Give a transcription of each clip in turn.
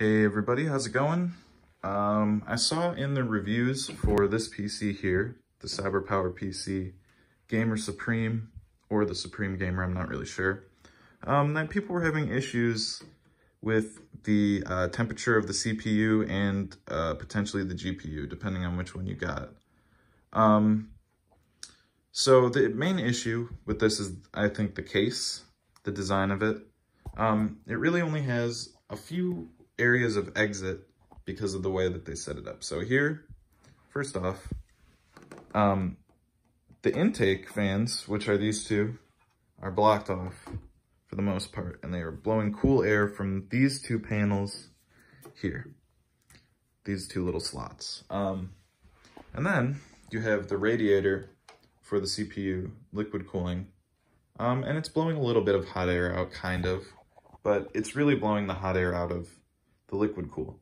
Hey everybody, how's it going? Um, I saw in the reviews for this PC here, the CyberPower PC Gamer Supreme, or the Supreme Gamer, I'm not really sure, um, that people were having issues with the uh, temperature of the CPU and uh, potentially the GPU, depending on which one you got. Um, so the main issue with this is, I think, the case, the design of it. Um, it really only has a few areas of exit because of the way that they set it up. So here, first off, um, the intake fans, which are these two, are blocked off for the most part, and they are blowing cool air from these two panels here, these two little slots. Um, and then you have the radiator for the CPU, liquid cooling, um, and it's blowing a little bit of hot air out, kind of, but it's really blowing the hot air out of the liquid cool.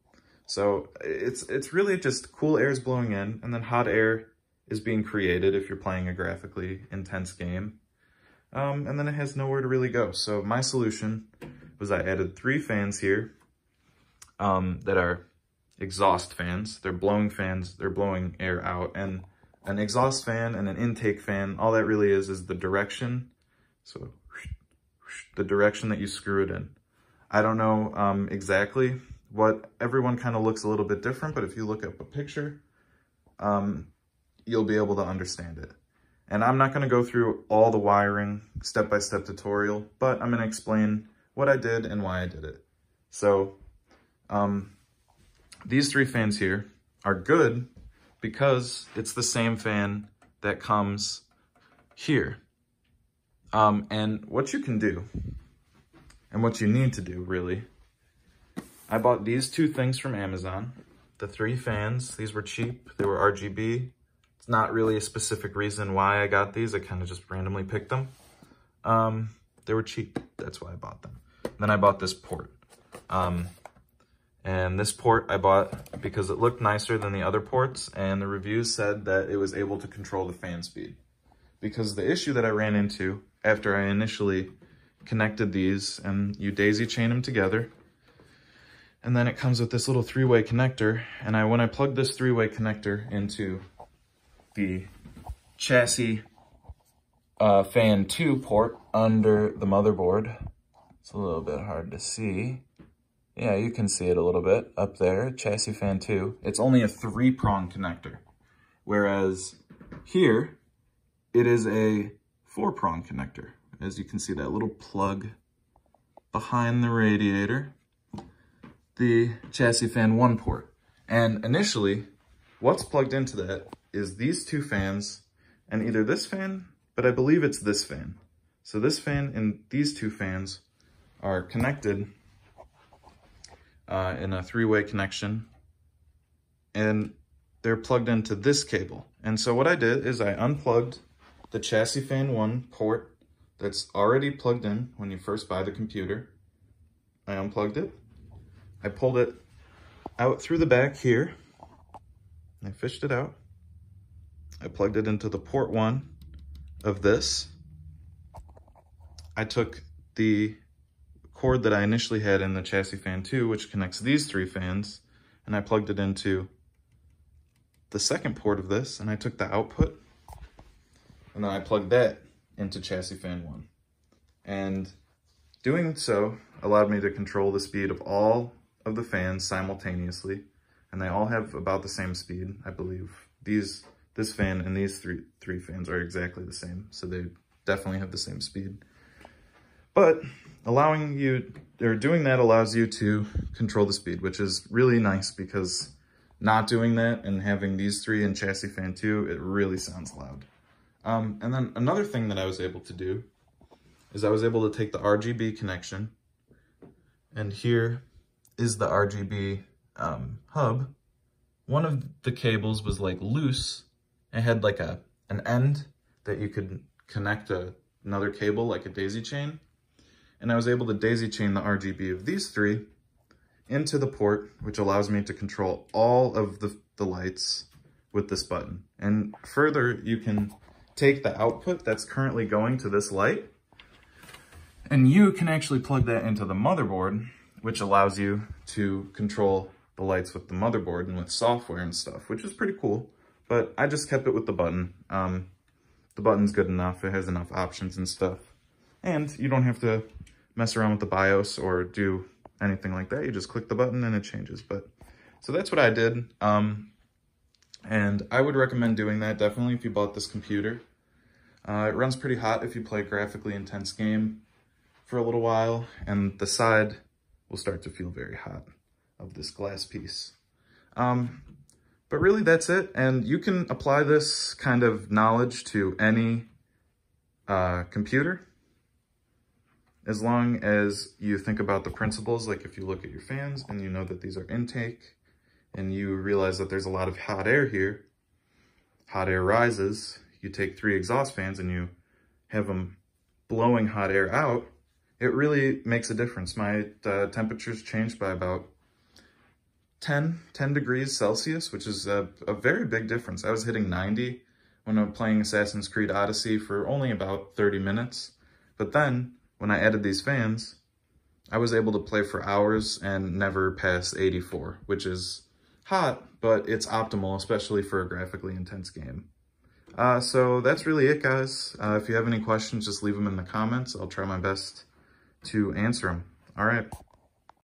So it's it's really just cool air is blowing in and then hot air is being created if you're playing a graphically intense game. Um, and then it has nowhere to really go. So my solution was I added three fans here um, that are exhaust fans. They're blowing fans, they're blowing air out. And an exhaust fan and an intake fan, all that really is is the direction. So the direction that you screw it in. I don't know um, exactly what everyone kind of looks a little bit different, but if you look up a picture, um, you'll be able to understand it. And I'm not going to go through all the wiring step-by-step -step tutorial, but I'm going to explain what I did and why I did it. So um, these three fans here are good because it's the same fan that comes here. Um, and what you can do, and what you need to do really, I bought these two things from Amazon. The three fans, these were cheap. They were RGB. It's not really a specific reason why I got these. I kind of just randomly picked them. Um, they were cheap. That's why I bought them. Then I bought this port. Um, and this port I bought because it looked nicer than the other ports and the reviews said that it was able to control the fan speed. Because the issue that I ran into after I initially connected these and you daisy chain them together and then it comes with this little three-way connector. And I when I plug this three-way connector into the chassis uh, fan 2 port under the motherboard, it's a little bit hard to see. Yeah, you can see it a little bit up there, chassis fan 2. It's only a three-prong connector, whereas here, it is a four-prong connector. As you can see, that little plug behind the radiator the chassis fan one port. And initially, what's plugged into that is these two fans and either this fan, but I believe it's this fan. So this fan and these two fans are connected uh, in a three-way connection and they're plugged into this cable. And so what I did is I unplugged the chassis fan one port that's already plugged in when you first buy the computer. I unplugged it I pulled it out through the back here. I fished it out. I plugged it into the port one of this. I took the cord that I initially had in the chassis fan 2, which connects these three fans, and I plugged it into the second port of this, and I took the output, and then I plugged that into chassis fan 1. And doing so allowed me to control the speed of all of the fans simultaneously, and they all have about the same speed, I believe. These, this fan and these three, three fans are exactly the same, so they definitely have the same speed. But allowing you, or doing that allows you to control the speed, which is really nice because not doing that and having these three in chassis fan two, it really sounds loud. Um, and then another thing that I was able to do is I was able to take the RGB connection and here is the RGB um, hub, one of the cables was like loose. It had like a an end that you could connect a, another cable like a daisy chain. And I was able to daisy chain the RGB of these three into the port, which allows me to control all of the, the lights with this button. And further, you can take the output that's currently going to this light, and you can actually plug that into the motherboard which allows you to control the lights with the motherboard and with software and stuff, which is pretty cool. But I just kept it with the button. Um, the button's good enough. It has enough options and stuff. And you don't have to mess around with the BIOS or do anything like that. You just click the button and it changes. But so that's what I did. Um, and I would recommend doing that definitely if you bought this computer. Uh, it runs pretty hot if you play a graphically intense game for a little while, and the side will start to feel very hot of this glass piece. Um, but really that's it, and you can apply this kind of knowledge to any uh, computer as long as you think about the principles, like if you look at your fans and you know that these are intake, and you realize that there's a lot of hot air here, hot air rises, you take three exhaust fans and you have them blowing hot air out, it really makes a difference. My uh, temperatures changed by about 10, 10 degrees Celsius, which is a, a very big difference. I was hitting 90 when I'm playing Assassin's Creed Odyssey for only about 30 minutes. But then, when I added these fans, I was able to play for hours and never pass 84, which is hot, but it's optimal, especially for a graphically intense game. Uh, so that's really it, guys. Uh, if you have any questions, just leave them in the comments. I'll try my best to answer them. All right.